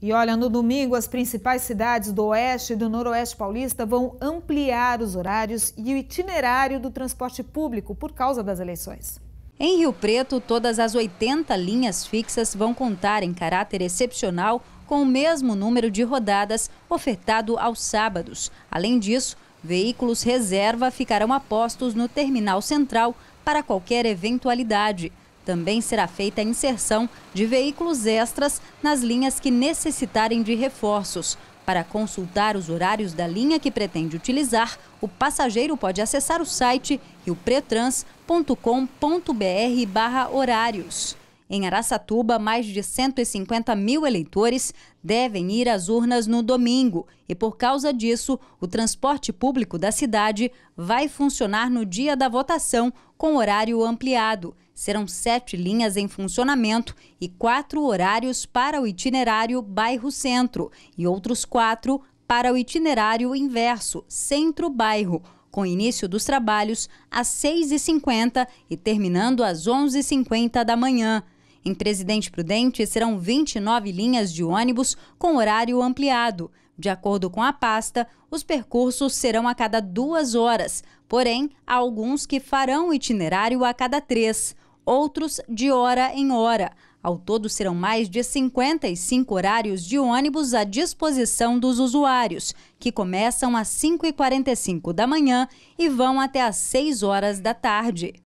E olha, no domingo, as principais cidades do Oeste e do Noroeste Paulista vão ampliar os horários e o itinerário do transporte público por causa das eleições. Em Rio Preto, todas as 80 linhas fixas vão contar em caráter excepcional com o mesmo número de rodadas ofertado aos sábados. Além disso, veículos reserva ficarão apostos no terminal central para qualquer eventualidade. Também será feita a inserção de veículos extras nas linhas que necessitarem de reforços. Para consultar os horários da linha que pretende utilizar, o passageiro pode acessar o site riopretrans.com.br/horários. Em Araçatuba, mais de 150 mil eleitores devem ir às urnas no domingo e, por causa disso, o transporte público da cidade vai funcionar no dia da votação com horário ampliado. Serão sete linhas em funcionamento e quatro horários para o itinerário bairro-centro e outros quatro para o itinerário inverso, centro-bairro com início dos trabalhos às 6h50 e terminando às 11h50 da manhã. Em Presidente Prudente, serão 29 linhas de ônibus com horário ampliado. De acordo com a pasta, os percursos serão a cada duas horas, porém, há alguns que farão itinerário a cada três, outros de hora em hora. Ao todo, serão mais de 55 horários de ônibus à disposição dos usuários, que começam às 5h45 da manhã e vão até às 6 horas da tarde.